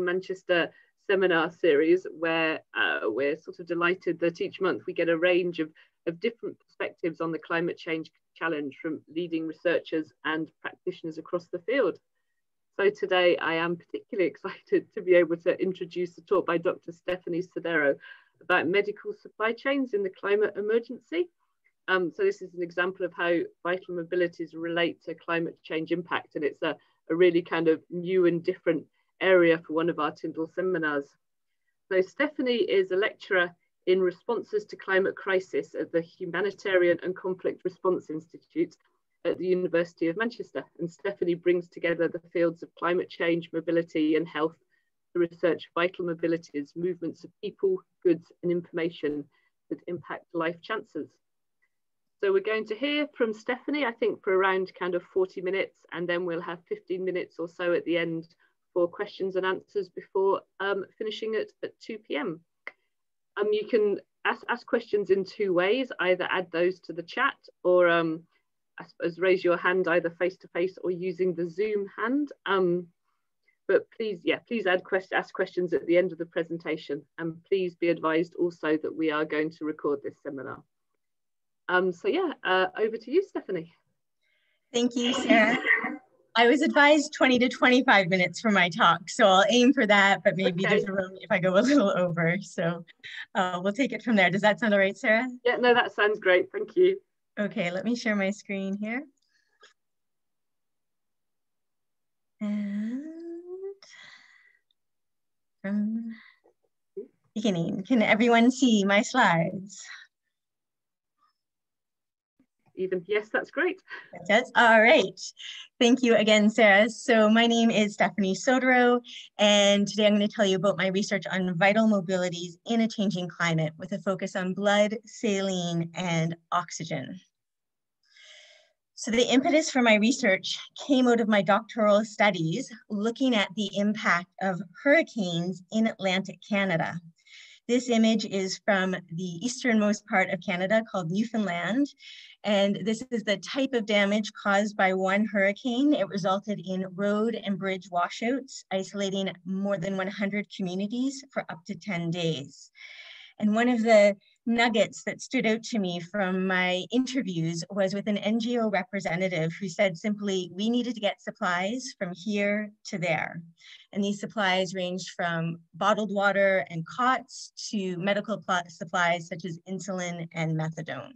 Manchester seminar series where uh, we're sort of delighted that each month we get a range of, of different perspectives on the climate change challenge from leading researchers and practitioners across the field. So today I am particularly excited to be able to introduce a talk by Dr. Stephanie Sodero about medical supply chains in the climate emergency. Um, so this is an example of how vital mobilities relate to climate change impact and it's a, a really kind of new and different area for one of our Tyndall seminars. So Stephanie is a lecturer in responses to climate crisis at the Humanitarian and Conflict Response Institute at the University of Manchester. And Stephanie brings together the fields of climate change, mobility and health to research vital mobilities, movements of people, goods and information that impact life chances. So we're going to hear from Stephanie, I think for around kind of 40 minutes, and then we'll have 15 minutes or so at the end for questions and answers before um, finishing at, at 2 p.m. Um, you can ask, ask questions in two ways, either add those to the chat or um, I suppose raise your hand either face to face or using the Zoom hand. Um, but please, yeah, please add quest ask questions at the end of the presentation and please be advised also that we are going to record this seminar. Um, so yeah, uh, over to you, Stephanie. Thank you, Sarah. I was advised 20 to 25 minutes for my talk, so I'll aim for that, but maybe okay. there's a room if I go a little over. So uh, we'll take it from there. Does that sound all right, Sarah? Yeah, no, that sounds great. Thank you. Okay, let me share my screen here. And from beginning, can everyone see my slides? Even. Yes, that's great. Yes, all right. Thank you again, Sarah. So my name is Stephanie Sodero, and today I'm going to tell you about my research on vital mobilities in a changing climate with a focus on blood, saline, and oxygen. So the impetus for my research came out of my doctoral studies looking at the impact of hurricanes in Atlantic Canada. This image is from the easternmost part of Canada called Newfoundland. And this is the type of damage caused by one hurricane. It resulted in road and bridge washouts, isolating more than 100 communities for up to 10 days. And one of the nuggets that stood out to me from my interviews was with an NGO representative who said simply, we needed to get supplies from here to there. And these supplies ranged from bottled water and cots to medical supplies such as insulin and methadone.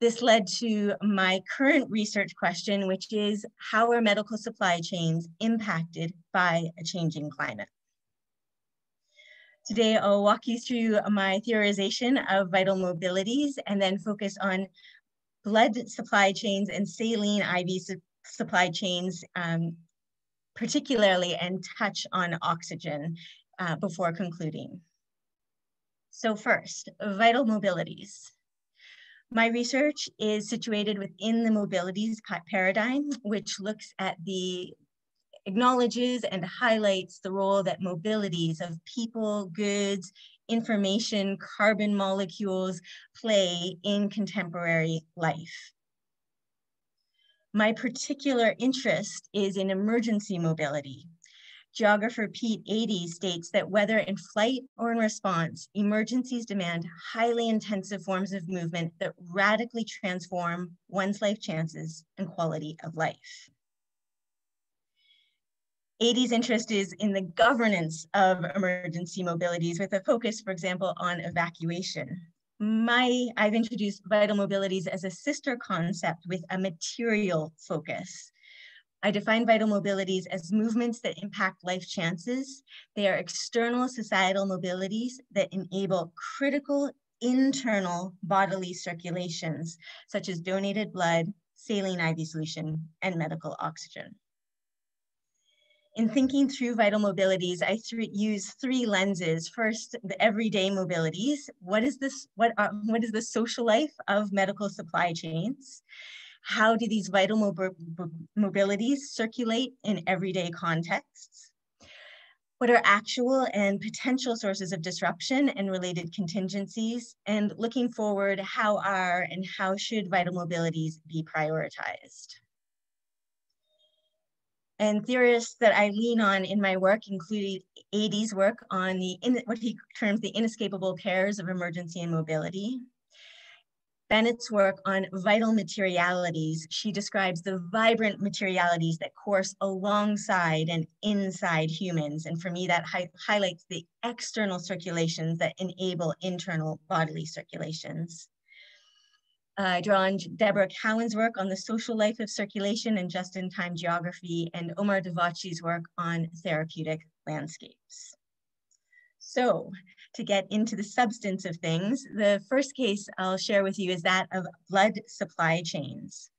This led to my current research question, which is how are medical supply chains impacted by a changing climate? Today, I'll walk you through my theorization of vital mobilities and then focus on blood supply chains and saline IV su supply chains, um, particularly, and touch on oxygen uh, before concluding. So first, vital mobilities. My research is situated within the mobilities paradigm, which looks at the acknowledges and highlights the role that mobilities of people, goods, information, carbon molecules play in contemporary life. My particular interest is in emergency mobility, Geographer Pete Adey states that whether in flight or in response, emergencies demand highly intensive forms of movement that radically transform one's life chances and quality of life. Adey's interest is in the governance of emergency mobilities with a focus, for example, on evacuation. My, I've introduced vital mobilities as a sister concept with a material focus. I define vital mobilities as movements that impact life chances. They are external societal mobilities that enable critical internal bodily circulations, such as donated blood, saline IV solution, and medical oxygen. In thinking through vital mobilities, I th use three lenses. First, the everyday mobilities. What is this? What, are, what is the social life of medical supply chains? How do these vital mob mobilities circulate in everyday contexts? What are actual and potential sources of disruption and related contingencies? And looking forward, how are and how should vital mobilities be prioritized? And theorists that I lean on in my work included Adey's work on the in, what he terms the inescapable pairs of emergency and mobility, Bennett's work on vital materialities, she describes the vibrant materialities that course alongside and inside humans. And for me, that hi highlights the external circulations that enable internal bodily circulations. Uh, I draw on Deborah Cowen's work on the social life of circulation and just-in-time geography, and Omar Davachi's work on therapeutic landscapes. So to get into the substance of things, the first case I'll share with you is that of blood supply chains.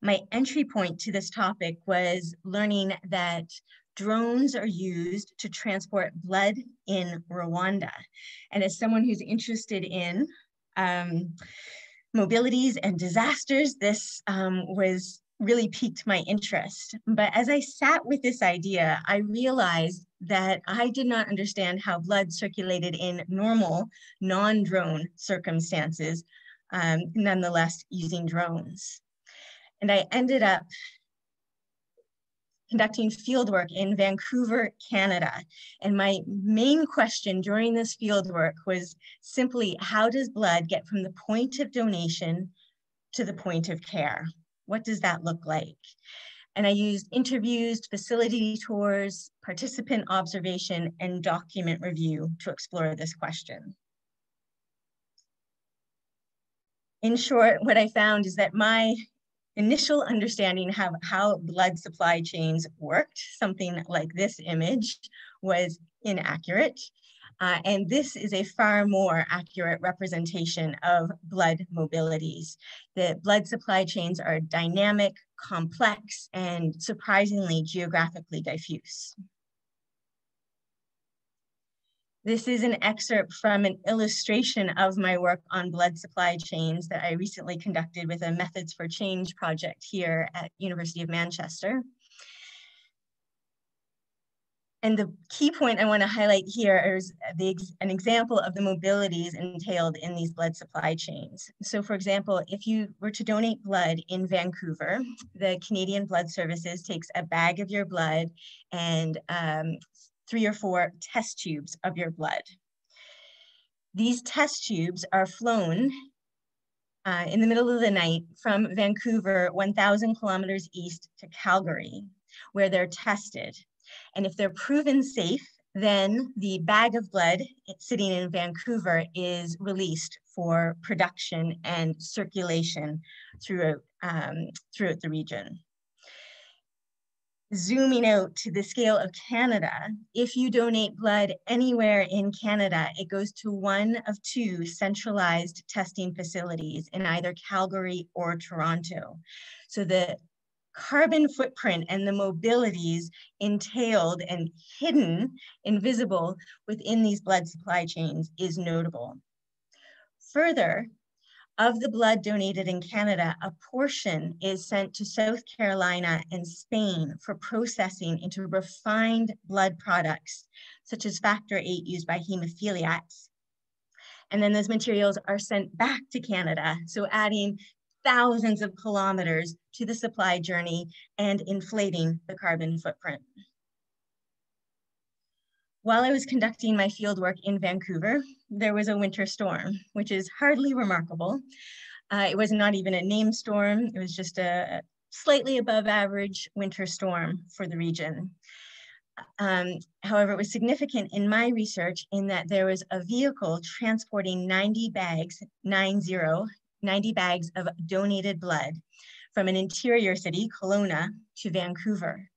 My entry point to this topic was learning that drones are used to transport blood in Rwanda. And as someone who's interested in um, mobilities and disasters, this um, was really piqued my interest. But as I sat with this idea, I realized that I did not understand how blood circulated in normal, non-drone circumstances, um, nonetheless using drones. And I ended up conducting fieldwork in Vancouver, Canada. And my main question during this fieldwork was simply, how does blood get from the point of donation to the point of care? What does that look like? And I used interviews, facility tours, participant observation, and document review to explore this question. In short, what I found is that my initial understanding of how blood supply chains worked, something like this image, was inaccurate. Uh, and this is a far more accurate representation of blood mobilities. The blood supply chains are dynamic, complex, and surprisingly geographically diffuse. This is an excerpt from an illustration of my work on blood supply chains that I recently conducted with a Methods for Change project here at University of Manchester. And the key point I want to highlight here is the, an example of the mobilities entailed in these blood supply chains. So for example, if you were to donate blood in Vancouver, the Canadian Blood Services takes a bag of your blood and um, three or four test tubes of your blood. These test tubes are flown uh, in the middle of the night from Vancouver, 1,000 kilometers east to Calgary, where they're tested and if they're proven safe, then the bag of blood sitting in Vancouver is released for production and circulation throughout, um, throughout the region. Zooming out to the scale of Canada, if you donate blood anywhere in Canada, it goes to one of two centralized testing facilities in either Calgary or Toronto. So the carbon footprint and the mobilities entailed and hidden, invisible within these blood supply chains is notable. Further, of the blood donated in Canada, a portion is sent to South Carolina and Spain for processing into refined blood products, such as factor VIII used by hemophiliacs. And then those materials are sent back to Canada, so adding thousands of kilometers to the supply journey and inflating the carbon footprint. While I was conducting my fieldwork in Vancouver, there was a winter storm, which is hardly remarkable. Uh, it was not even a named storm. It was just a slightly above average winter storm for the region. Um, however, it was significant in my research in that there was a vehicle transporting 90 bags, 90, 90 bags of donated blood from an interior city, Kelowna, to Vancouver.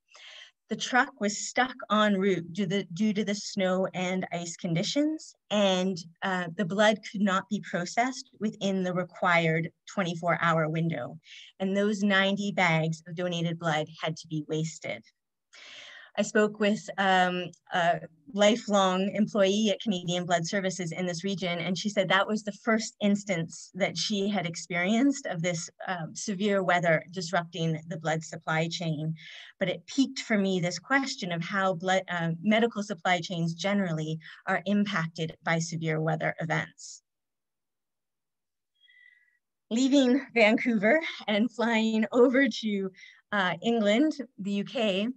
The truck was stuck en route due, the, due to the snow and ice conditions, and uh, the blood could not be processed within the required 24 hour window. And those 90 bags of donated blood had to be wasted. I spoke with um, a lifelong employee at Canadian Blood Services in this region, and she said that was the first instance that she had experienced of this um, severe weather disrupting the blood supply chain. But it piqued for me this question of how blood, uh, medical supply chains generally are impacted by severe weather events leaving Vancouver and flying over to uh, England, the UK,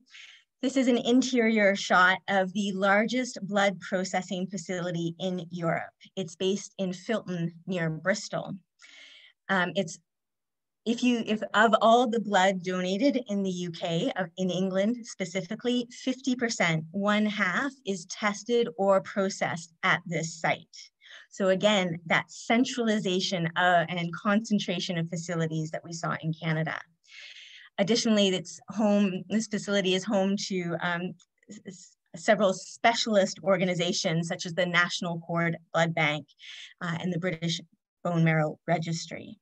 this is an interior shot of the largest blood processing facility in Europe. It's based in Filton near Bristol. Um, it's if you if of all the blood donated in the UK in England specifically 50% one half is tested or processed at this site so again that centralization uh, and concentration of facilities that we saw in Canada Additionally, it's home, this facility is home to um, several specialist organizations such as the National Cord Blood Bank uh, and the British Bone Marrow Registry.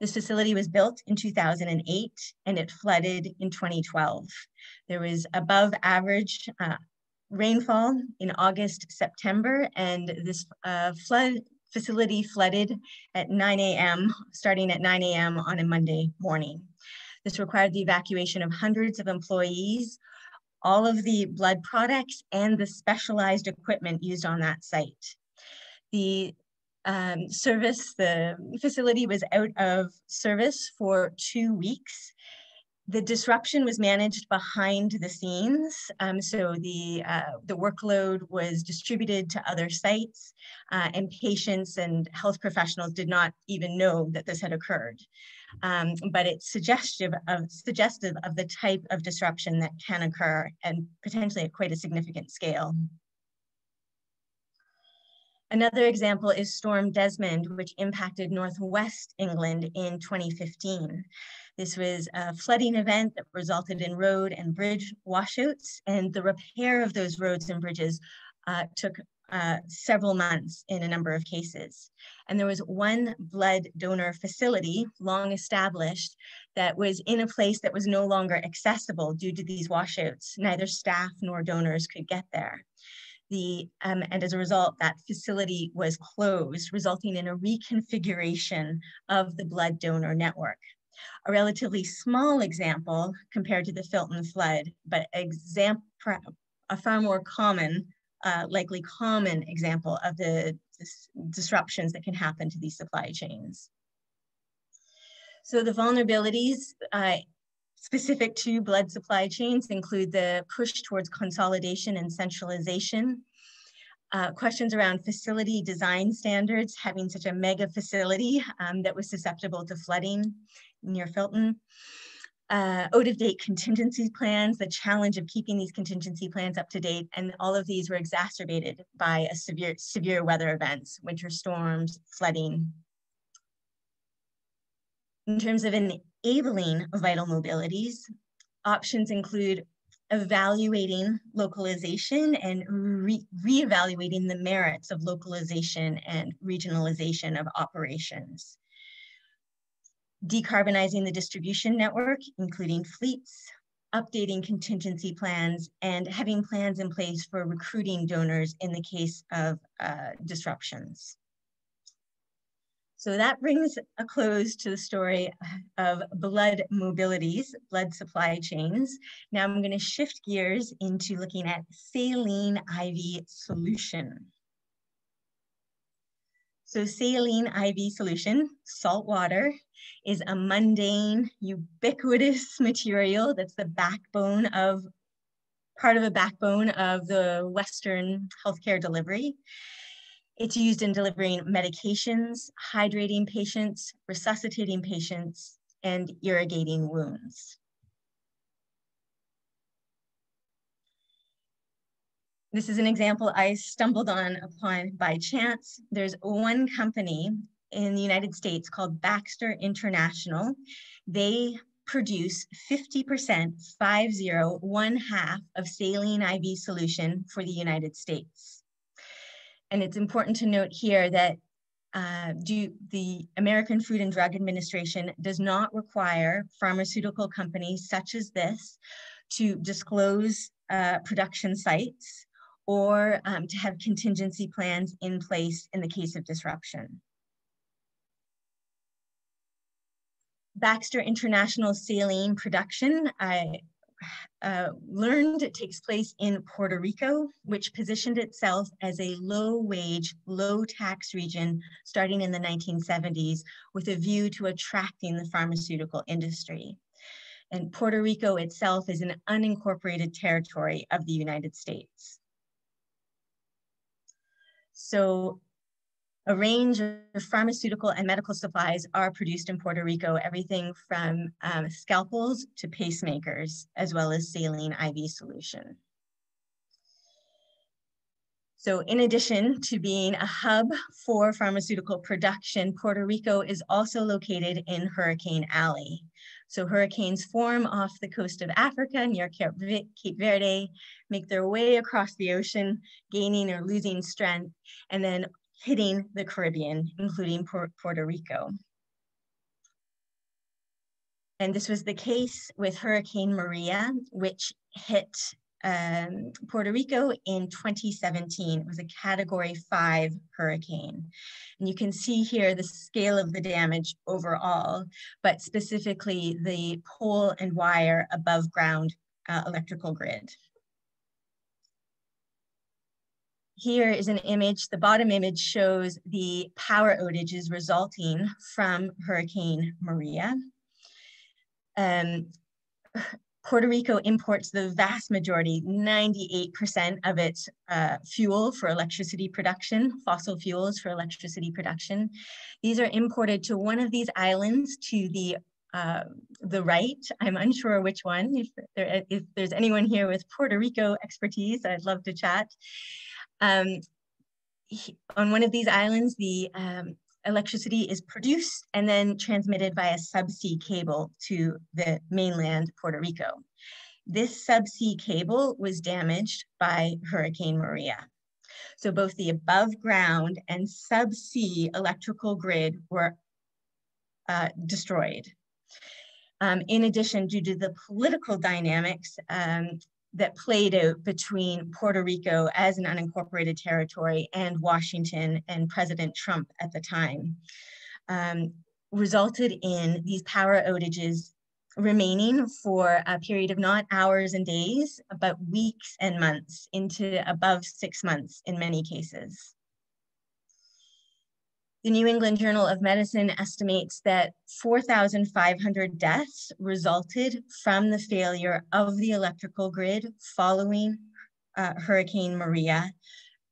This facility was built in 2008 and it flooded in 2012. There was above average uh, rainfall in August, September, and this uh, flood facility flooded at 9 a.m., starting at 9 a.m. on a Monday morning. This required the evacuation of hundreds of employees, all of the blood products, and the specialized equipment used on that site. The um, service, the facility was out of service for two weeks. The disruption was managed behind the scenes. Um, so the, uh, the workload was distributed to other sites uh, and patients and health professionals did not even know that this had occurred um, but it's suggestive of, suggestive of the type of disruption that can occur and potentially at quite a significant scale. Another example is Storm Desmond, which impacted Northwest England in 2015. This was a flooding event that resulted in road and bridge washouts, and the repair of those roads and bridges uh, took uh, several months in a number of cases. And there was one blood donor facility, long established, that was in a place that was no longer accessible due to these washouts. Neither staff nor donors could get there. The, um, and as a result, that facility was closed, resulting in a reconfiguration of the blood donor network. A relatively small example compared to the Filton flood, but example, a far more common uh, likely common example of the dis disruptions that can happen to these supply chains. So the vulnerabilities uh, specific to blood supply chains include the push towards consolidation and centralization, uh, questions around facility design standards, having such a mega facility um, that was susceptible to flooding near Filton, uh, out of date contingency plans, the challenge of keeping these contingency plans up to date, and all of these were exacerbated by severe, severe weather events, winter storms, flooding. In terms of enabling vital mobilities, options include evaluating localization and re reevaluating the merits of localization and regionalization of operations decarbonizing the distribution network, including fleets, updating contingency plans, and having plans in place for recruiting donors in the case of uh, disruptions. So that brings a close to the story of blood mobilities, blood supply chains. Now I'm going to shift gears into looking at saline IV solution. So saline IV solution, salt water, is a mundane, ubiquitous material that's the backbone of, part of the backbone of the Western healthcare delivery. It's used in delivering medications, hydrating patients, resuscitating patients, and irrigating wounds. This is an example I stumbled on upon by chance. There's one company in the United States called Baxter International. They produce 50%, five zero, one half of saline IV solution for the United States. And it's important to note here that uh, do, the American Food and Drug Administration does not require pharmaceutical companies such as this to disclose uh, production sites or um, to have contingency plans in place in the case of disruption. Baxter International Saline production, I uh, learned it takes place in Puerto Rico, which positioned itself as a low wage, low tax region starting in the 1970s with a view to attracting the pharmaceutical industry. And Puerto Rico itself is an unincorporated territory of the United States. So a range of pharmaceutical and medical supplies are produced in Puerto Rico, everything from um, scalpels to pacemakers, as well as saline IV solution. So in addition to being a hub for pharmaceutical production, Puerto Rico is also located in Hurricane Alley. So hurricanes form off the coast of Africa near Cape Verde, make their way across the ocean, gaining or losing strength, and then hitting the Caribbean, including Puerto Rico. And this was the case with Hurricane Maria, which hit um, Puerto Rico in 2017. It was a category five hurricane. And you can see here the scale of the damage overall, but specifically the pole and wire above ground uh, electrical grid. Here is an image, the bottom image shows the power outages resulting from Hurricane Maria. Um, Puerto Rico imports the vast majority, 98% of its uh, fuel for electricity production, fossil fuels for electricity production. These are imported to one of these islands to the uh, the right. I'm unsure which one. If, there, if there's anyone here with Puerto Rico expertise, I'd love to chat. Um, he, on one of these islands, the um, electricity is produced and then transmitted via subsea cable to the mainland Puerto Rico. This subsea cable was damaged by Hurricane Maria. So both the above ground and subsea electrical grid were uh, destroyed. Um, in addition, due to the political dynamics, um, that played out between Puerto Rico as an unincorporated territory and Washington and President Trump at the time um, resulted in these power outages remaining for a period of not hours and days, but weeks and months into above six months in many cases. The New England Journal of Medicine estimates that 4,500 deaths resulted from the failure of the electrical grid following uh, Hurricane Maria,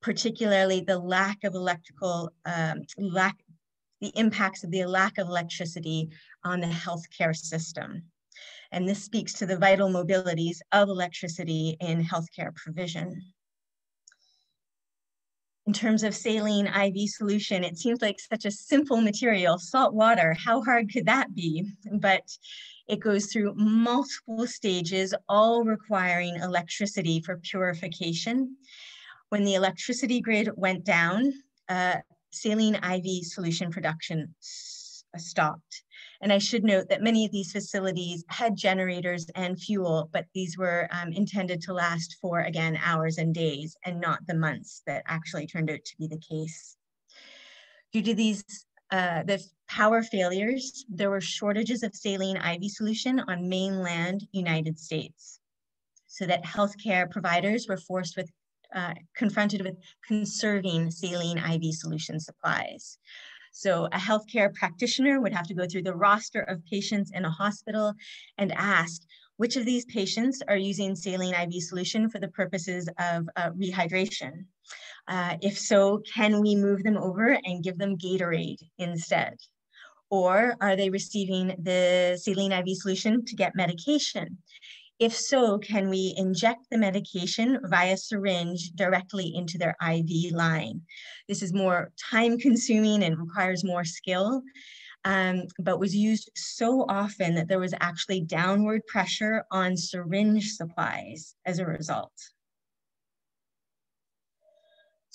particularly the lack of electrical, um, lack, the impacts of the lack of electricity on the healthcare system. And this speaks to the vital mobilities of electricity in healthcare provision in terms of saline IV solution, it seems like such a simple material, salt water, how hard could that be? But it goes through multiple stages, all requiring electricity for purification. When the electricity grid went down, uh, saline IV solution production stopped. And I should note that many of these facilities had generators and fuel, but these were um, intended to last for, again, hours and days and not the months that actually turned out to be the case. Due to these uh, the power failures, there were shortages of saline IV solution on mainland United States. So that healthcare providers were forced with, uh, confronted with conserving saline IV solution supplies. So a healthcare practitioner would have to go through the roster of patients in a hospital and ask, which of these patients are using saline IV solution for the purposes of uh, rehydration? Uh, if so, can we move them over and give them Gatorade instead? Or are they receiving the saline IV solution to get medication? If so, can we inject the medication via syringe directly into their IV line? This is more time consuming and requires more skill, um, but was used so often that there was actually downward pressure on syringe supplies as a result.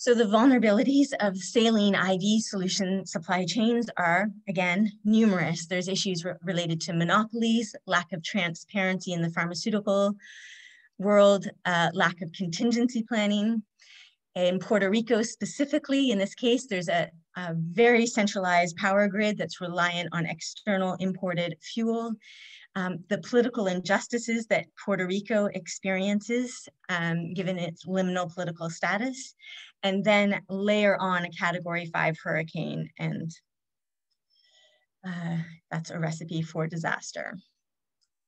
So the vulnerabilities of saline IV solution supply chains are, again, numerous. There's issues re related to monopolies, lack of transparency in the pharmaceutical world, uh, lack of contingency planning. In Puerto Rico specifically, in this case, there's a, a very centralized power grid that's reliant on external imported fuel. Um, the political injustices that Puerto Rico experiences, um, given its liminal political status, and then layer on a category five hurricane and uh, that's a recipe for disaster.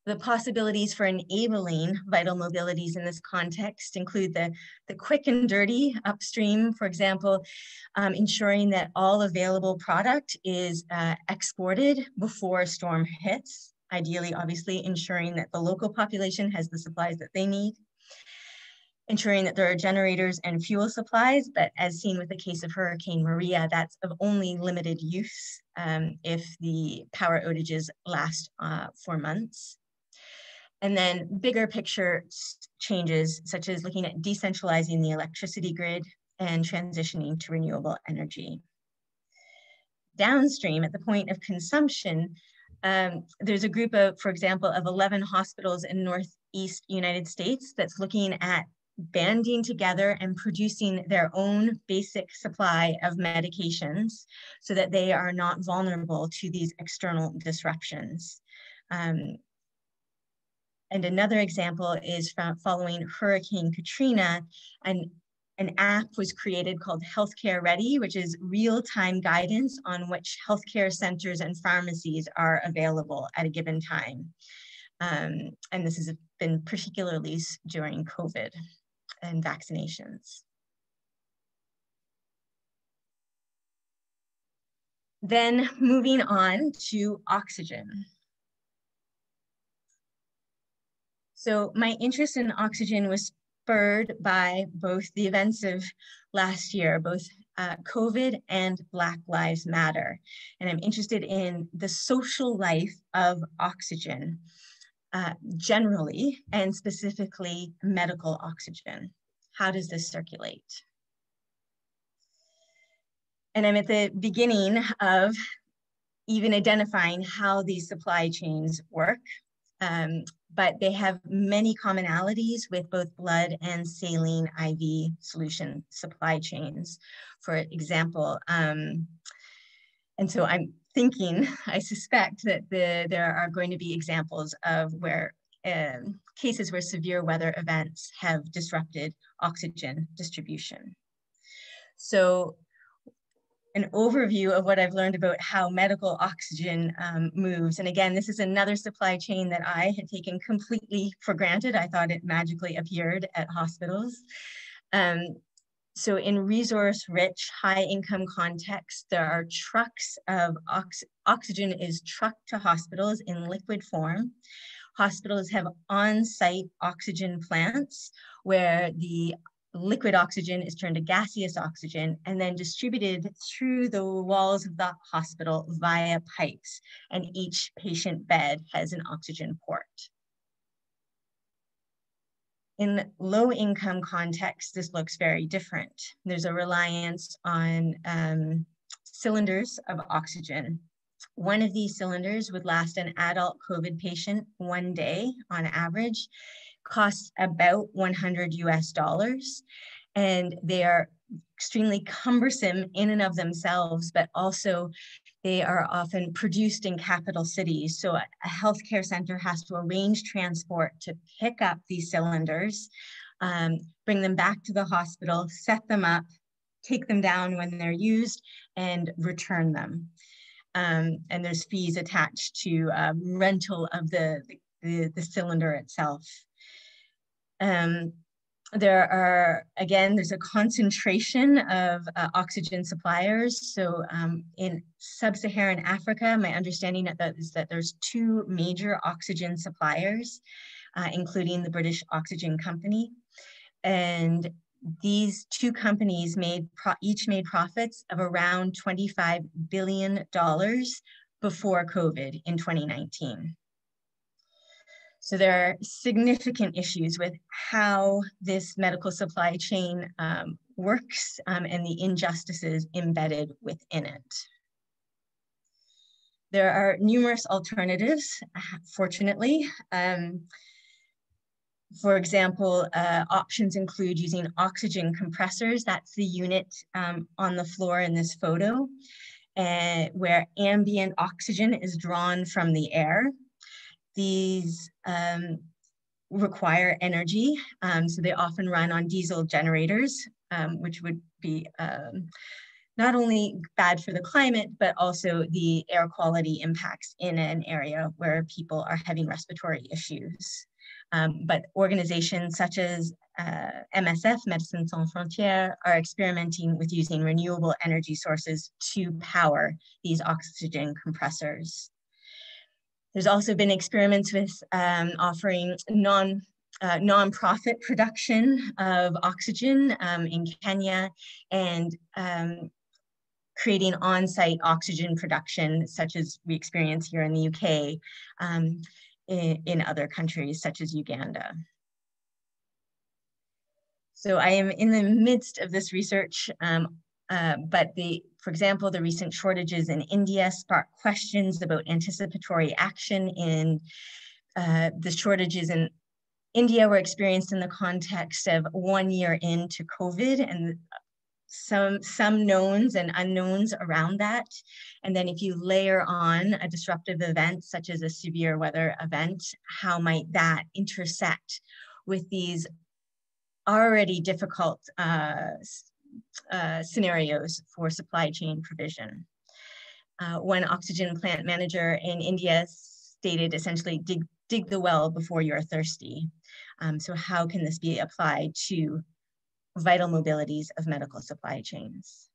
The possibilities for enabling vital mobilities in this context include the, the quick and dirty upstream, for example, um, ensuring that all available product is uh, exported before a storm hits, ideally, obviously, ensuring that the local population has the supplies that they need ensuring that there are generators and fuel supplies, but as seen with the case of Hurricane Maria, that's of only limited use um, if the power outages last uh, for months. And then bigger picture changes, such as looking at decentralizing the electricity grid and transitioning to renewable energy. Downstream, at the point of consumption, um, there's a group of, for example, of 11 hospitals in Northeast United States that's looking at banding together and producing their own basic supply of medications so that they are not vulnerable to these external disruptions. Um, and another example is following Hurricane Katrina, an, an app was created called Healthcare Ready, which is real-time guidance on which healthcare centers and pharmacies are available at a given time. Um, and this has been particularly during COVID and vaccinations. Then moving on to oxygen. So my interest in oxygen was spurred by both the events of last year, both uh, COVID and Black Lives Matter. And I'm interested in the social life of oxygen uh, generally and specifically medical oxygen. How does this circulate? And I'm at the beginning of even identifying how these supply chains work, um, but they have many commonalities with both blood and saline IV solution supply chains. For example, um, and so I'm thinking, I suspect that the, there are going to be examples of where um, cases where severe weather events have disrupted oxygen distribution. So an overview of what I've learned about how medical oxygen um, moves. And again, this is another supply chain that I had taken completely for granted. I thought it magically appeared at hospitals. Um, so in resource rich high income contexts, there are trucks of ox oxygen is trucked to hospitals in liquid form. Hospitals have on-site oxygen plants where the liquid oxygen is turned to gaseous oxygen and then distributed through the walls of the hospital via pipes. And each patient bed has an oxygen port. In low income contexts, this looks very different. There's a reliance on um, cylinders of oxygen. One of these cylinders would last an adult COVID patient one day on average, costs about 100 US dollars. And they are extremely cumbersome in and of themselves, but also they are often produced in capital cities. So a, healthcare center has to arrange transport to pick up these cylinders, um, bring them back to the hospital, set them up, take them down when they're used, and return them. Um, and there's fees attached to uh, rental of the, the, the, cylinder itself. Um, there are, again, there's a concentration of uh, oxygen suppliers. So um, in sub-Saharan Africa, my understanding is that there's two major oxygen suppliers, uh, including the British Oxygen Company. And these two companies made each made profits of around $25 billion before COVID in 2019. So there are significant issues with how this medical supply chain um, works um, and the injustices embedded within it. There are numerous alternatives, fortunately. Um, for example, uh, options include using oxygen compressors. That's the unit um, on the floor in this photo, uh, where ambient oxygen is drawn from the air. These um, require energy, um, so they often run on diesel generators, um, which would be um, not only bad for the climate, but also the air quality impacts in an area where people are having respiratory issues. Um, but organizations such as uh, MSF, Médecins Sans Frontières, are experimenting with using renewable energy sources to power these oxygen compressors. There's also been experiments with um, offering non uh, nonprofit production of oxygen um, in Kenya and um, creating on-site oxygen production, such as we experience here in the UK, um, in, in other countries such as Uganda. So I am in the midst of this research, um, uh, but the, for example, the recent shortages in India spark questions about anticipatory action in uh, the shortages in India were experienced in the context of one year into COVID and some some knowns and unknowns around that. And then if you layer on a disruptive event such as a severe weather event how might that intersect with these already difficult uh, uh, scenarios for supply chain provision uh, one oxygen plant manager in india stated essentially dig, dig the well before you're thirsty um, so how can this be applied to vital mobilities of medical supply chains.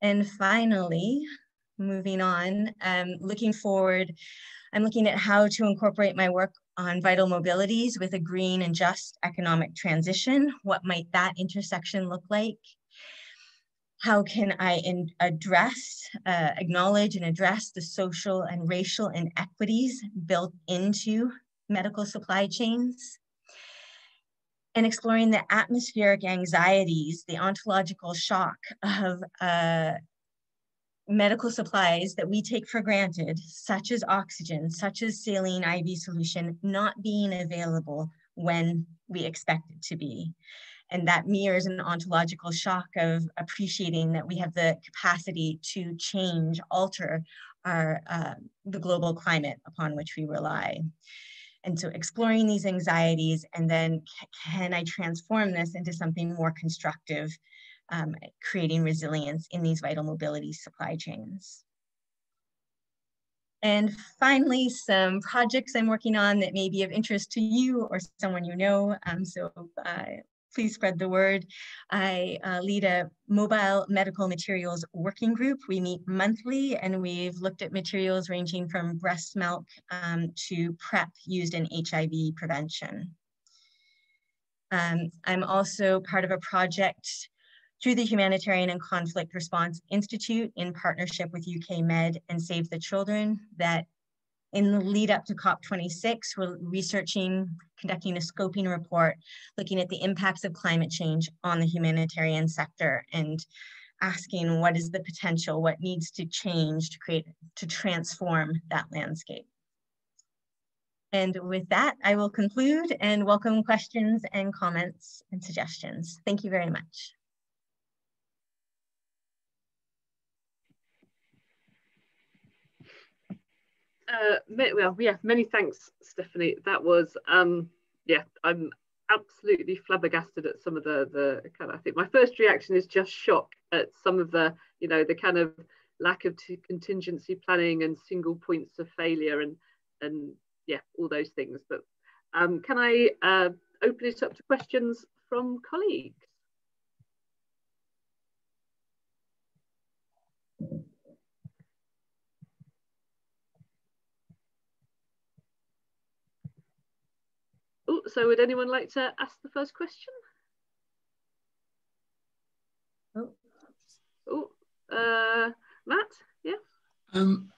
And finally, moving on, um, looking forward, I'm looking at how to incorporate my work on vital mobilities with a green and just economic transition. What might that intersection look like? How can I address, uh, acknowledge and address the social and racial inequities built into medical supply chains? and exploring the atmospheric anxieties, the ontological shock of uh, medical supplies that we take for granted, such as oxygen, such as saline IV solution, not being available when we expect it to be. And that mirrors an ontological shock of appreciating that we have the capacity to change, alter our, uh, the global climate upon which we rely. And so exploring these anxieties and then can I transform this into something more constructive, um, creating resilience in these vital mobility supply chains. And finally, some projects I'm working on that may be of interest to you or someone you know. Um, so uh, please spread the word. I uh, lead a mobile medical materials working group. We meet monthly and we've looked at materials ranging from breast milk um, to PrEP used in HIV prevention. Um, I'm also part of a project through the Humanitarian and Conflict Response Institute in partnership with UK Med and Save the Children that in the lead up to COP26, we're researching, conducting a scoping report, looking at the impacts of climate change on the humanitarian sector and asking what is the potential, what needs to change to create, to transform that landscape. And with that, I will conclude and welcome questions and comments and suggestions. Thank you very much. Uh, well, yeah, many thanks, Stephanie. That was, um, yeah, I'm absolutely flabbergasted at some of the the kind of. I think my first reaction is just shock at some of the, you know, the kind of lack of contingency planning and single points of failure and and yeah, all those things. But um, can I uh, open it up to questions from colleagues? Oh, so would anyone like to ask the first question? Oh, oh uh, Matt, yeah. Um,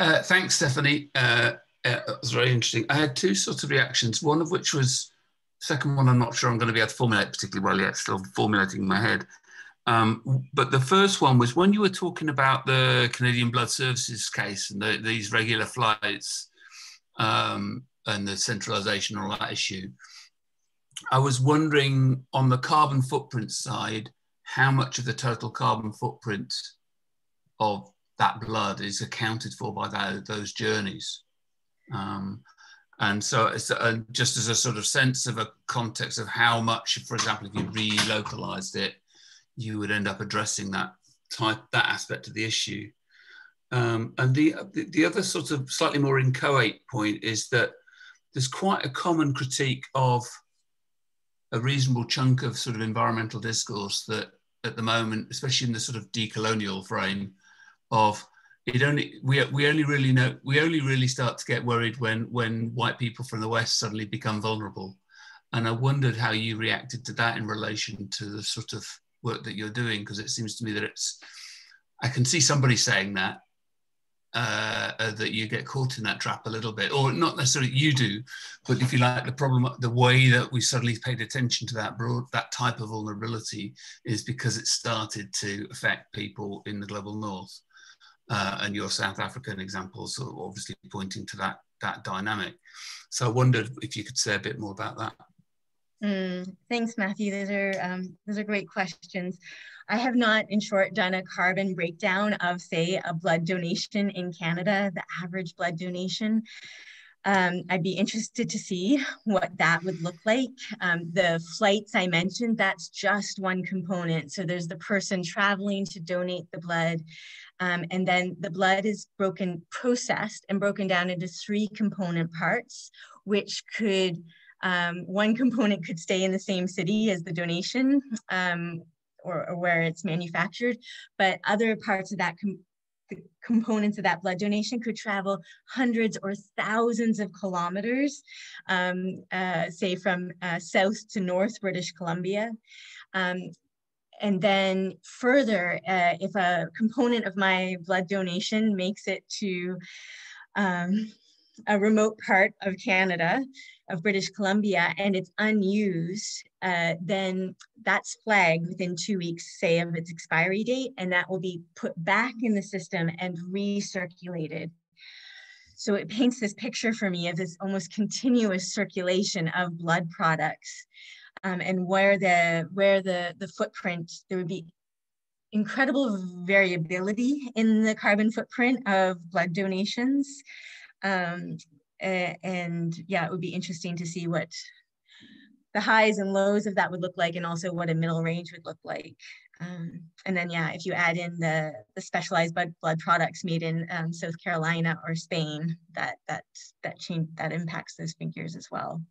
uh, thanks, Stephanie. Uh, uh, it was very interesting. I had two sorts of reactions, one of which was, second one I'm not sure I'm going to be able to formulate particularly well yet, still formulating in my head. Um, but the first one was when you were talking about the Canadian Blood Services case and the, these regular flights, um, and the centralization and all that issue. I was wondering on the carbon footprint side, how much of the total carbon footprint of that blood is accounted for by that, those journeys. Um, and so it's uh, just as a sort of sense of a context of how much, for example, if you relocalized it, you would end up addressing that type that aspect of the issue. Um, and the, the, the other sort of slightly more inchoate point is that there's quite a common critique of a reasonable chunk of sort of environmental discourse that at the moment, especially in the sort of decolonial frame, of it only we, we only really know we only really start to get worried when when white people from the west suddenly become vulnerable. And i wondered how you reacted to that in relation to the sort of work that you're doing because it seems to me that it's i can see somebody saying that uh, uh, that you get caught in that trap a little bit, or not necessarily you do, but if you like, the problem, the way that we suddenly paid attention to that broad, that type of vulnerability is because it started to affect people in the global north. Uh, and your South African examples are obviously pointing to that that dynamic. So I wondered if you could say a bit more about that. Mm, thanks, Matthew. Those are um, those are great questions. I have not, in short, done a carbon breakdown of, say, a blood donation in Canada, the average blood donation. Um, I'd be interested to see what that would look like. Um, the flights I mentioned, that's just one component. So there's the person traveling to donate the blood. Um, and then the blood is broken, processed and broken down into three component parts, which could, um, one component could stay in the same city as the donation, um, or, or where it's manufactured, but other parts of that com the components of that blood donation could travel hundreds or thousands of kilometers, um, uh, say from uh, south to north British Columbia. Um, and then further, uh, if a component of my blood donation makes it to um, a remote part of Canada, of British Columbia, and it's unused, uh, then that's flagged within two weeks, say, of its expiry date, and that will be put back in the system and recirculated. So it paints this picture for me of this almost continuous circulation of blood products, um, and where the where the the footprint there would be incredible variability in the carbon footprint of blood donations. Um, and yeah, it would be interesting to see what the highs and lows of that would look like and also what a middle range would look like. Um, and then, yeah, if you add in the, the specialized blood, blood products made in um, South Carolina or Spain, that that that change that impacts those figures as well.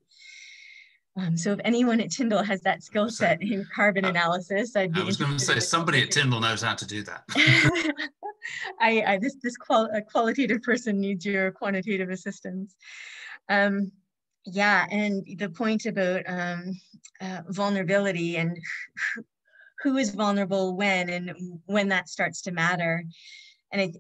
Um, so if anyone at Tyndall has that skill set in carbon uh, analysis, I'd be. I was going to say somebody at Tyndall knows how to do that. I, I, this this qual qualitative person needs your quantitative assistance. Um, yeah, and the point about um, uh, vulnerability and who is vulnerable when and when that starts to matter. And I,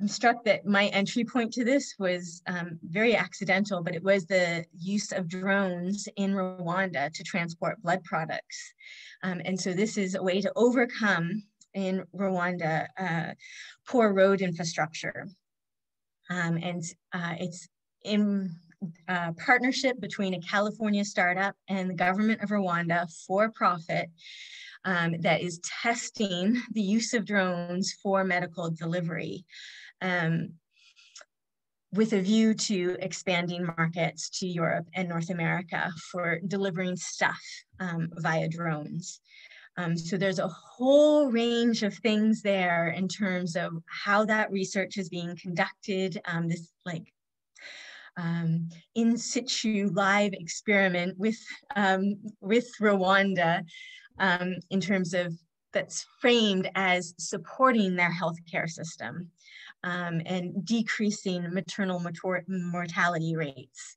I'm struck that my entry point to this was um, very accidental, but it was the use of drones in Rwanda to transport blood products. Um, and so this is a way to overcome in Rwanda uh, poor road infrastructure. Um, and uh, it's in uh, partnership between a California startup and the government of Rwanda for profit um, that is testing the use of drones for medical delivery um, with a view to expanding markets to Europe and North America for delivering stuff um, via drones. Um, so there's a whole range of things there in terms of how that research is being conducted, um, this like um, in situ live experiment with, um, with Rwanda um, in terms of that's framed as supporting their healthcare system um, and decreasing maternal mortality rates.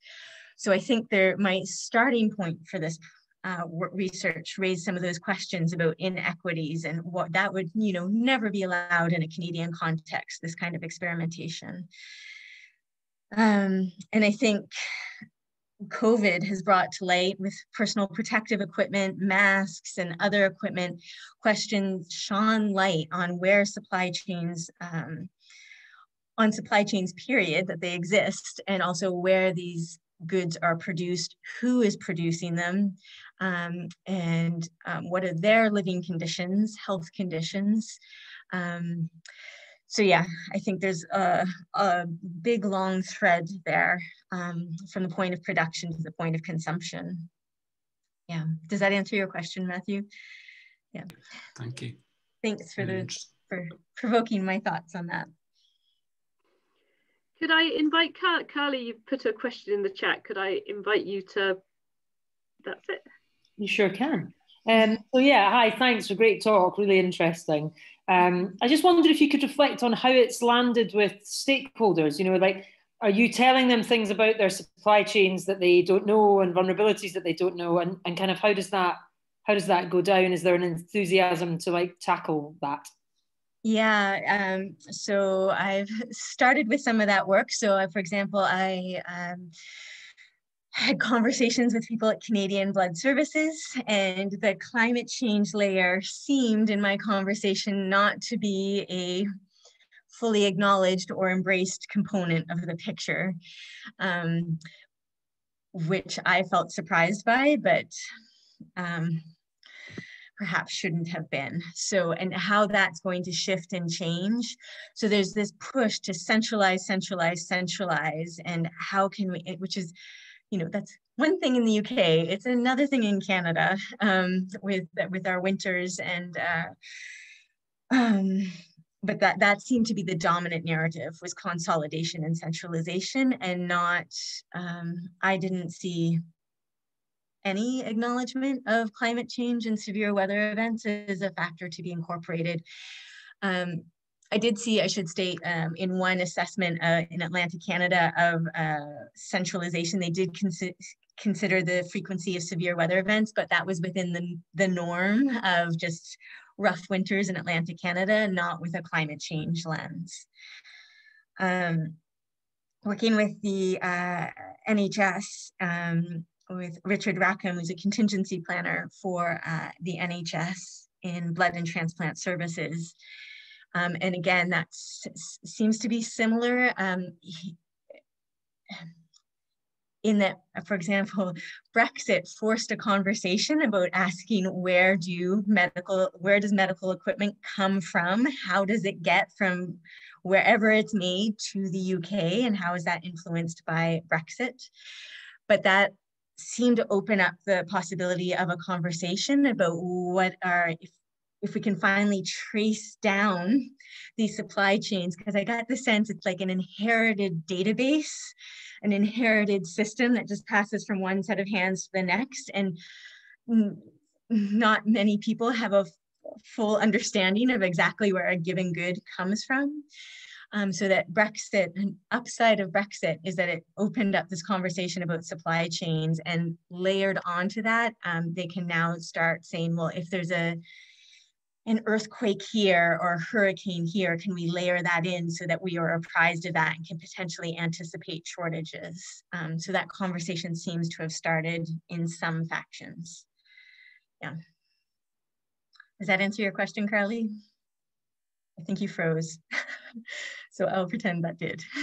So I think there, my starting point for this uh, research raised some of those questions about inequities and what that would, you know, never be allowed in a Canadian context, this kind of experimentation. Um, and I think COVID has brought to light with personal protective equipment, masks, and other equipment, questions shone light on where supply chains, um, on supply chains, period, that they exist, and also where these goods are produced, who is producing them, um, and um, what are their living conditions, health conditions. Um, so yeah, I think there's a, a big long thread there um, from the point of production to the point of consumption. Yeah, does that answer your question, Matthew? Yeah. Thank you. Thanks for the for provoking my thoughts on that. Could I invite Car Carly? You've put a question in the chat. Could I invite you to? That's it. You sure can. Um, so yeah, hi, thanks for great talk, really interesting. Um, I just wondered if you could reflect on how it's landed with stakeholders, you know, like, are you telling them things about their supply chains that they don't know and vulnerabilities that they don't know? And, and kind of how does that, how does that go down? Is there an enthusiasm to like tackle that? Yeah, um, so I've started with some of that work. So, uh, for example, I um, had conversations with people at Canadian Blood Services, and the climate change layer seemed in my conversation not to be a fully acknowledged or embraced component of the picture, um, which I felt surprised by, but um, perhaps shouldn't have been. So, and how that's going to shift and change. So, there's this push to centralize, centralize, centralize, and how can we, which is, you know, that's one thing in the UK. It's another thing in Canada um, with with our winters and. Uh, um, but that that seemed to be the dominant narrative was consolidation and centralization and not um, i didn't see any acknowledgement of climate change and severe weather events is a factor to be incorporated. Um, I did see, I should state, um, in one assessment uh, in Atlantic Canada of uh, centralization, they did consider consider the frequency of severe weather events, but that was within the, the norm of just rough winters in Atlantic Canada, not with a climate change lens. Um, working with the uh, NHS, um, with Richard Rackham, who's a contingency planner for uh, the NHS in blood and transplant services. Um, and again, that seems to be similar um, in that, for example, Brexit forced a conversation about asking where do medical, where does medical equipment come from? How does it get from wherever it's made to the UK and how is that influenced by Brexit? But that seem to open up the possibility of a conversation about what are if, if we can finally trace down these supply chains because i got the sense it's like an inherited database an inherited system that just passes from one set of hands to the next. And not many people have a full understanding of exactly where a given good comes from um, so that Brexit, an upside of Brexit is that it opened up this conversation about supply chains and layered onto that, um, they can now start saying, well, if there's a an earthquake here or a hurricane here, can we layer that in so that we are apprised of that and can potentially anticipate shortages? Um, so that conversation seems to have started in some factions. Yeah. Does that answer your question, Carly? I think you froze. so I'll pretend that did.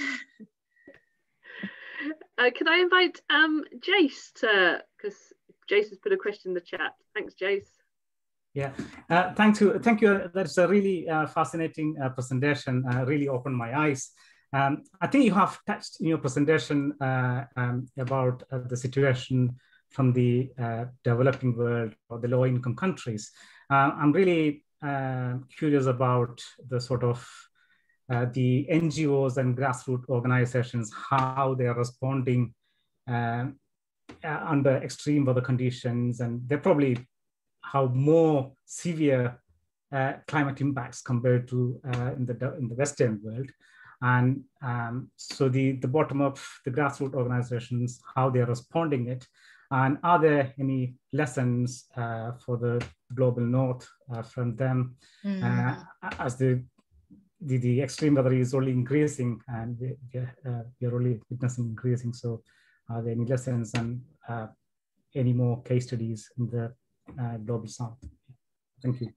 Uh, can I invite um, Jace to, because Jace has put a question in the chat. Thanks, Jace. Yeah, uh, thank you. Thank you. That's a really uh, fascinating uh, presentation. Uh, really opened my eyes. Um, I think you have touched in your presentation uh, um, about uh, the situation from the developing world or the low income countries. I'm really uh, curious about the sort of uh, the NGOs and grassroots organizations, how they are responding uh, uh, under extreme weather conditions, and they're probably have more severe uh, climate impacts compared to uh, in the in the Western world. And um, so the, the bottom up, the grassroots organizations, how they're responding it, and are there any lessons uh, for the global north uh, from them mm. uh, as the, the, the extreme weather is only increasing and we, uh, we are only witnessing increasing. So are there any lessons and uh, any more case studies in the uh, global south? Thank you.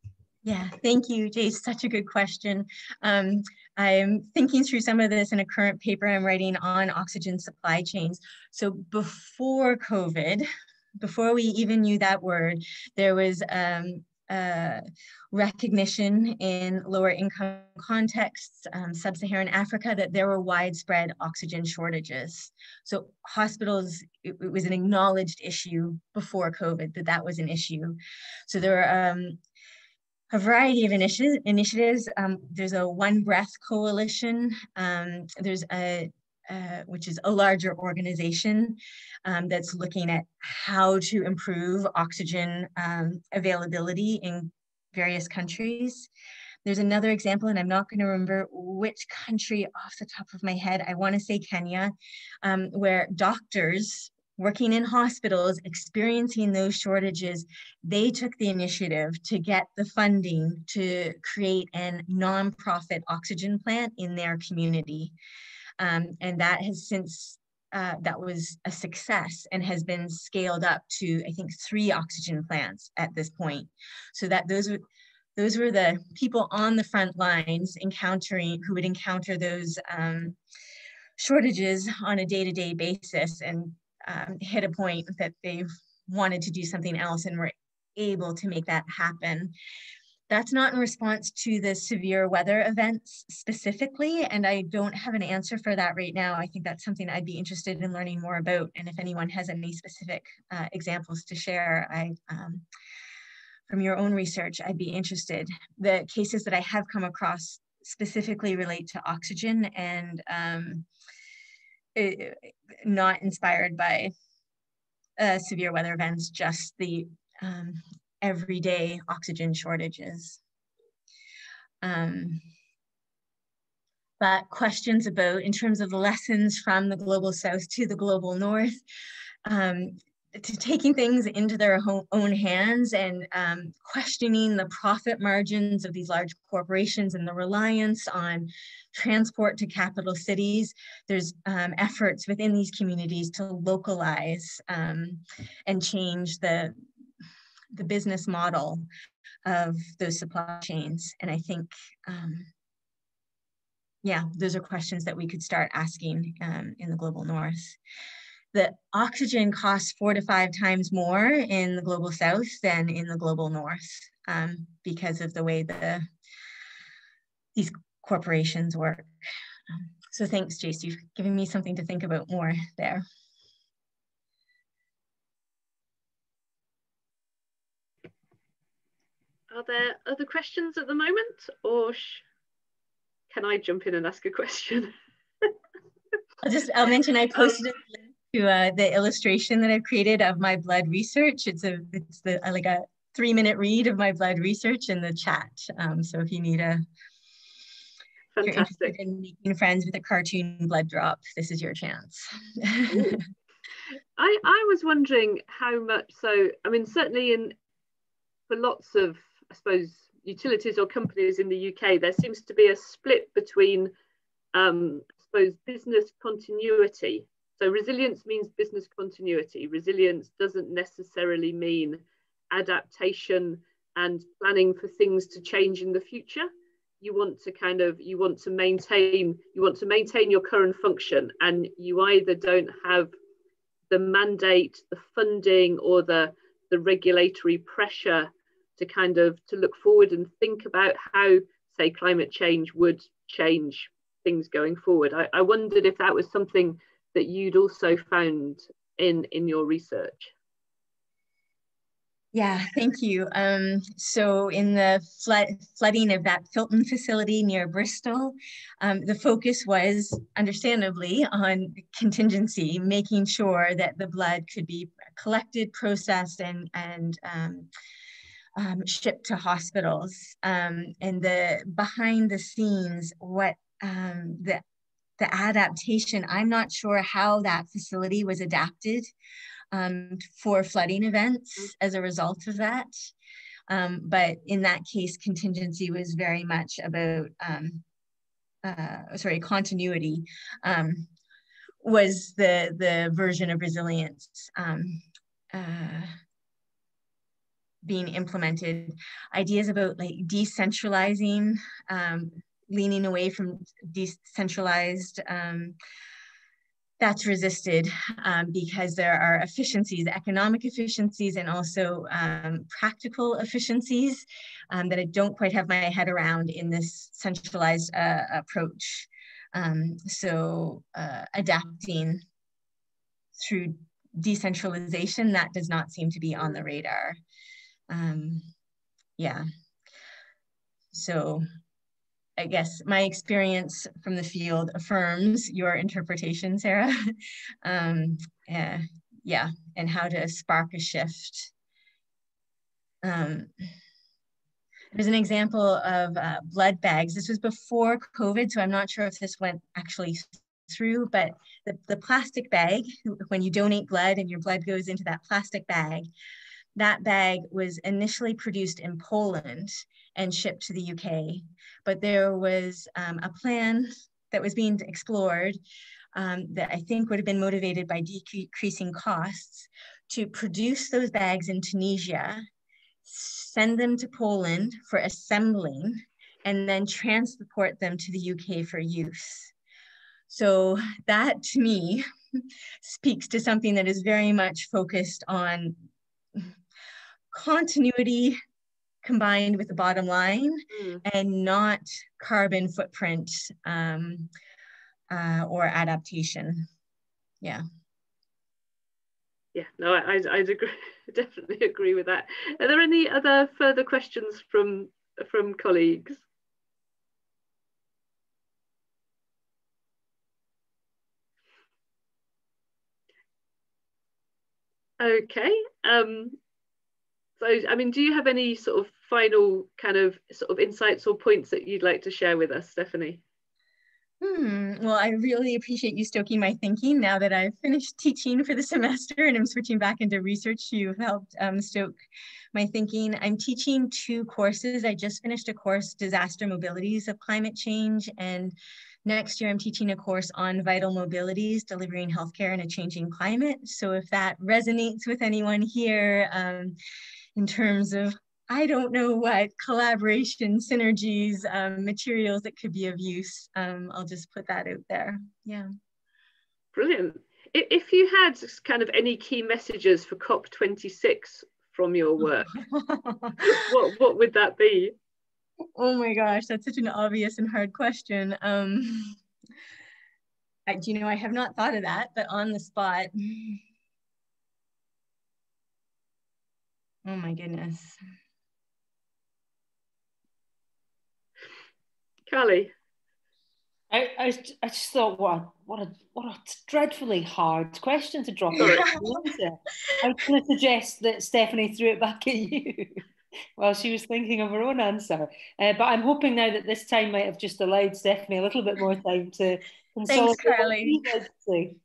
Yeah, thank you, Jay. Such a good question. Um, I'm thinking through some of this in a current paper I'm writing on oxygen supply chains. So before COVID, before we even knew that word, there was um, uh, recognition in lower income contexts, um, sub-Saharan Africa, that there were widespread oxygen shortages. So hospitals, it, it, was an acknowledged issue before COVID that that was an issue. So there were um, a variety of initi initiatives. Um, there's a One Breath Coalition. Um, there's a, uh, which is a larger organization um, that's looking at how to improve oxygen um, availability in various countries. There's another example, and I'm not going to remember which country off the top of my head. I want to say Kenya, um, where doctors working in hospitals, experiencing those shortages, they took the initiative to get the funding to create a nonprofit oxygen plant in their community. Um, and that has since uh, that was a success and has been scaled up to I think three oxygen plants at this point. So that those were those were the people on the front lines encountering who would encounter those um, shortages on a day-to-day basis and um, hit a point that they've wanted to do something else and were able to make that happen. That's not in response to the severe weather events specifically, and I don't have an answer for that right now. I think that's something I'd be interested in learning more about. And if anyone has any specific uh, examples to share, I um, from your own research, I'd be interested. The cases that I have come across specifically relate to oxygen and um, it, not inspired by uh, severe weather events, just the um, everyday oxygen shortages. Um, but questions about, in terms of the lessons from the global south to the global north, um, to taking things into their own hands and um, questioning the profit margins of these large corporations and the reliance on transport to capital cities. There's um, efforts within these communities to localize um, and change the, the business model of those supply chains. And I think, um, yeah, those are questions that we could start asking um, in the global north the oxygen costs four to five times more in the global south than in the global north um, because of the way the these corporations work. Um, so thanks, Jace. You've given me something to think about more there. Are there other questions at the moment or can I jump in and ask a question? I'll just, I'll mention I posted um, to uh, the illustration that I've created of my blood research. It's a it's the like a three minute read of my blood research in the chat. Um, so if you need a fantastic in making friends with a cartoon blood drop, this is your chance. I I was wondering how much. So I mean, certainly in for lots of I suppose utilities or companies in the UK, there seems to be a split between um, I suppose business continuity so resilience means business continuity. Resilience doesn't necessarily mean adaptation and planning for things to change in the future. You want to kind of you want to maintain you want to maintain your current function, and you either don't have the mandate, the funding, or the the regulatory pressure to kind of to look forward and think about how say climate change would change things going forward. I, I wondered if that was something that you'd also found in in your research yeah, thank you. Um, so in the flood, flooding of that Filton facility near Bristol, um, the focus was understandably on contingency, making sure that the blood could be collected, processed, and, and um, um shipped to hospitals. Um, and the behind the scenes, what um, the the adaptation, I'm not sure how that facility was adapted um, for flooding events as a result of that. Um, but in that case, contingency was very much about, um, uh, sorry, continuity um, was the, the version of resilience um, uh, being implemented. Ideas about like decentralizing um, leaning away from decentralized um, that's resisted um, because there are efficiencies, economic efficiencies, and also um, practical efficiencies um, that I don't quite have my head around in this centralized uh, approach. Um, so uh, adapting through decentralization, that does not seem to be on the radar. Um, yeah. so I guess my experience from the field affirms your interpretation, Sarah. um, uh, yeah, and how to spark a shift. Um, there's an example of uh, blood bags. This was before COVID, so I'm not sure if this went actually through, but the, the plastic bag, when you donate blood and your blood goes into that plastic bag, that bag was initially produced in Poland and shipped to the UK. But there was um, a plan that was being explored um, that I think would have been motivated by decreasing costs to produce those bags in Tunisia, send them to Poland for assembling, and then transport them to the UK for use. So that to me speaks to something that is very much focused on continuity combined with the bottom line mm. and not carbon footprint um, uh, or adaptation. Yeah. Yeah, no, I, I'd, agree, definitely agree with that. Are there any other further questions from from colleagues? Okay. Um, so, I mean, do you have any sort of final kind of sort of insights or points that you'd like to share with us, Stephanie? Hmm. Well, I really appreciate you stoking my thinking now that I've finished teaching for the semester and I'm switching back into research. You've helped um, stoke my thinking. I'm teaching two courses. I just finished a course, Disaster Mobilities of Climate Change, and Next year, I'm teaching a course on vital mobilities, delivering healthcare in a changing climate. So if that resonates with anyone here um, in terms of, I don't know what, collaboration, synergies, um, materials that could be of use, um, I'll just put that out there. Yeah. Brilliant. If you had kind of any key messages for COP26 from your work, what, what would that be? Oh my gosh, that's such an obvious and hard question. Um, I, do you know, I have not thought of that, but on the spot. Oh my goodness. Carly. I, I, I just thought, what, what a what a dreadfully hard question to drop in. I was going to suggest that Stephanie threw it back at you. while she was thinking of her own answer. Uh, but I'm hoping now that this time might have just allowed Stephanie a little bit more time to consolidate. Thanks, Carly.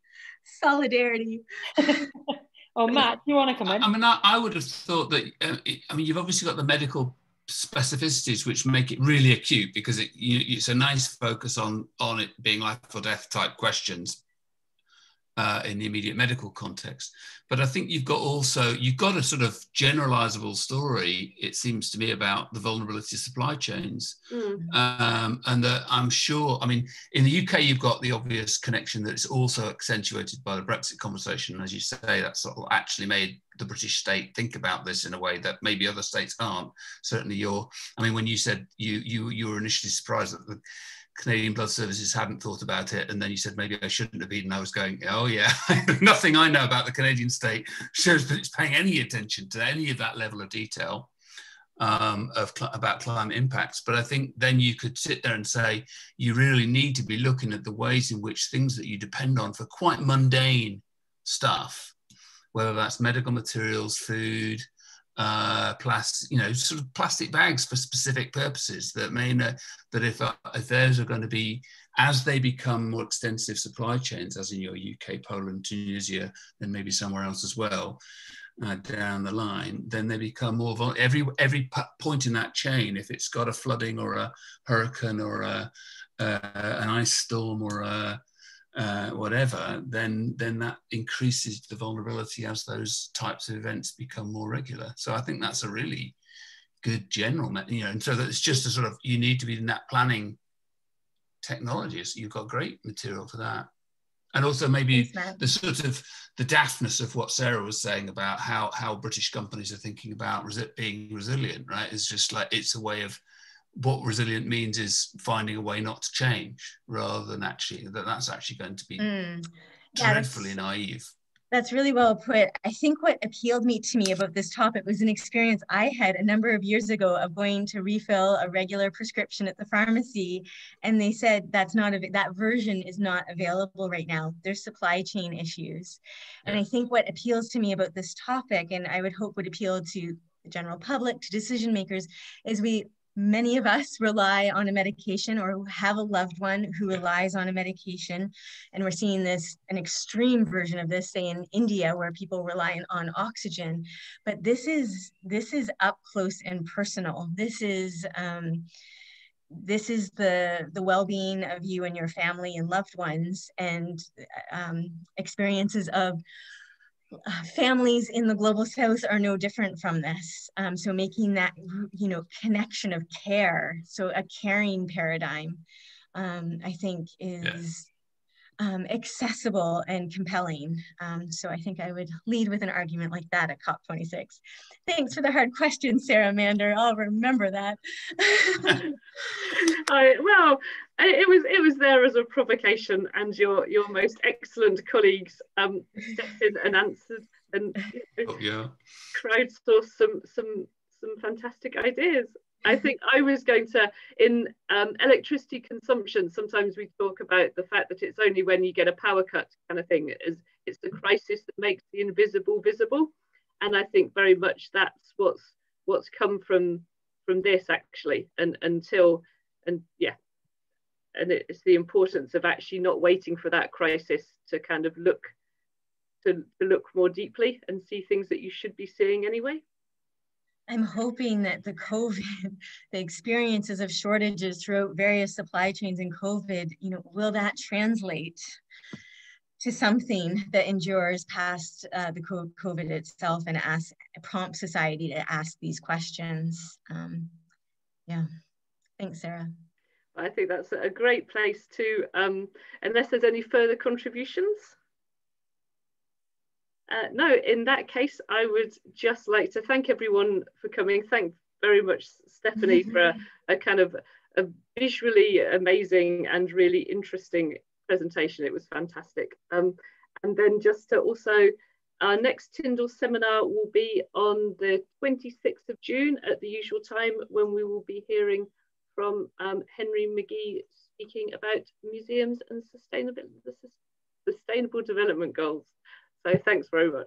Solidarity. oh, Matt, do you want to come in? I mean, I, I would have thought that, uh, it, I mean, you've obviously got the medical specificities which make it really acute because it, you, it's a nice focus on on it being life or death type questions uh, in the immediate medical context. But I think you've got also you've got a sort of generalizable story. It seems to me about the vulnerability of supply chains, mm. um, and that I'm sure. I mean, in the UK, you've got the obvious connection that it's also accentuated by the Brexit conversation, as you say. That sort of actually made the British state think about this in a way that maybe other states aren't. Certainly, you're. I mean, when you said you you you were initially surprised that the Canadian Blood Services hadn't thought about it, and then you said maybe I shouldn't have. And I was going, oh yeah, nothing I know about the Canadian state shows that it's paying any attention to any of that level of detail um, of cl- about climate impacts. But I think then you could sit there and say you really need to be looking at the ways in which things that you depend on for quite mundane stuff, whether that's medical materials, food, uh, plastic, you know, sort of plastic bags for specific purposes that may know that if, uh, if those are going to be, as they become more extensive supply chains, as in your UK, Poland, Tunisia, and maybe somewhere else as well, uh, down the line, then they become more every every point in that chain. If it's got a flooding or a hurricane or a, uh, an ice storm or a uh, whatever, then then that increases the vulnerability as those types of events become more regular. So I think that's a really good general, you know, and so that it's just a sort of you need to be in that planning technologies. You've got great material for that, and also maybe the sort of the daftness of what Sarah was saying about how how British companies are thinking about resi- being resilient. Right, is just like it's a way of what resilient means is finding a way not to change rather than actually that that's actually going to be mm. dreadfully naive That's really well put. I think what appealed me to me about this topic was an experience I had a number of years ago of going to refill a regular prescription at the pharmacy, and they said that's not a, that version is not available right now. There's supply chain issues, and I think what appeals to me about this topic, and I would hope would appeal to the general public, to decision makers, is we many of us rely on a medication or have a loved one who relies on a medication. And we're seeing this, an extreme version of this, say in India, where people rely on oxygen. But this is, this is up close and personal. This is, um, this is the the well-being of you and your family and loved ones and um, experiences of uh, families in the global south are no different from this. Um, so making that you know connection of care so a caring paradigm um, i think is um, accessible and compelling. Um, so I think I would lead with an argument like that at COP26. Thanks for the hard question, Sarah Mander. I'll remember that. I, well, it was it was there as a provocation, and your your most excellent colleagues um, stepped in and answered and oh, yeah. crowdsourced some some some fantastic ideas. I think I was going to, in um, electricity consumption, sometimes we talk about the fact that it's only when you get a power cut kind of thing, is it's the crisis that makes the invisible visible. And I think very much that's what's what's come from from this actually, and until and yeah, and it's the importance of actually not waiting for that crisis to kind of look to, to look more deeply and see things that you should be seeing anyway. I'm hoping that the COVID, the experiences of shortages throughout various supply chains and COVID, you know, will that translate to something that endures past uh, the COVID itself and ask, prompt society to ask these questions. Um, yeah, thanks, Sarah. I think that's a great place to, um, unless there's any further contributions. Uh, no, in that case, I would just like to thank everyone for coming. Thank very much, Stephanie, for a, a, kind of a visually amazing and really interesting presentation. It was fantastic. Um, and then just to also, our next Tyndall seminar will be on the 26th of June at the usual time when we will be hearing from um, Henry McGhie speaking about museums and sustainable, sustainable development goals. So thanks very much.